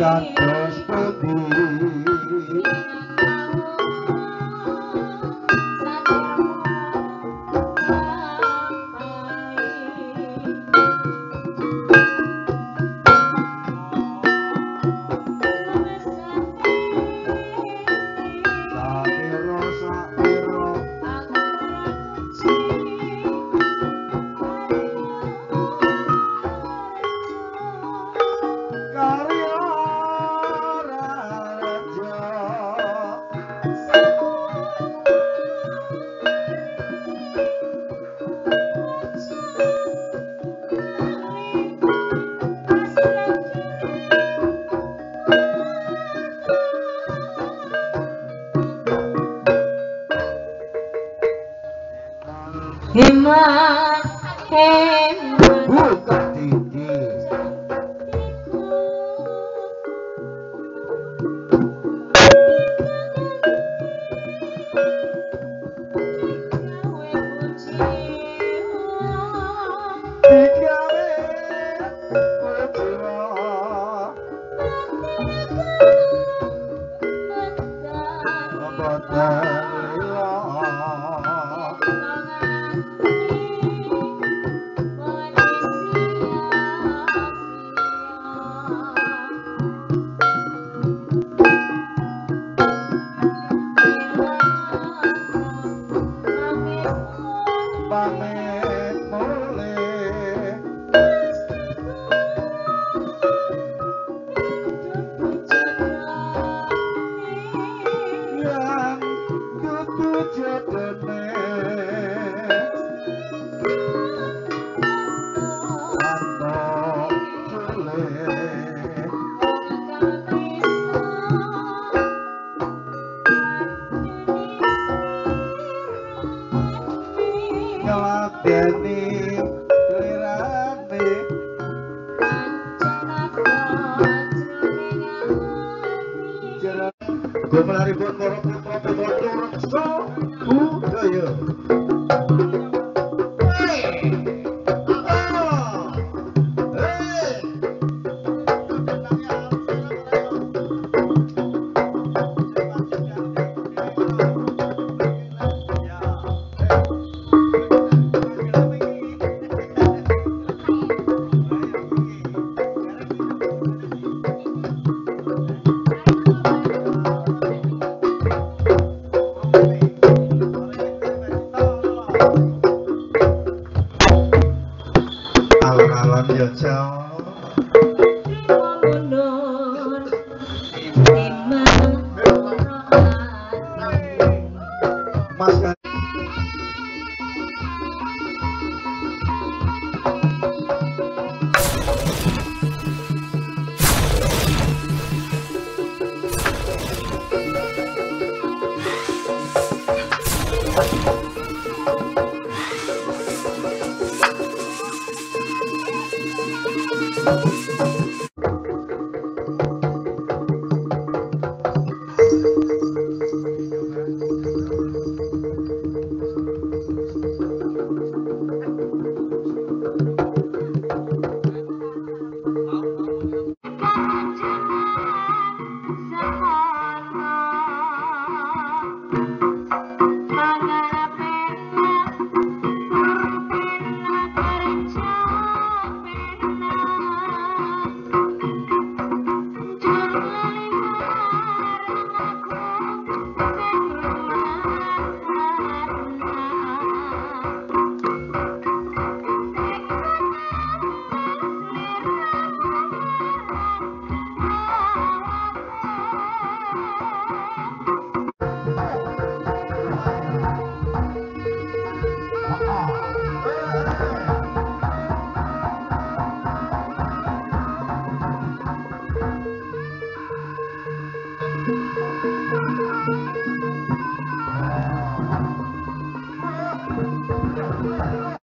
Santa Cruz, em em 2024 budaya ah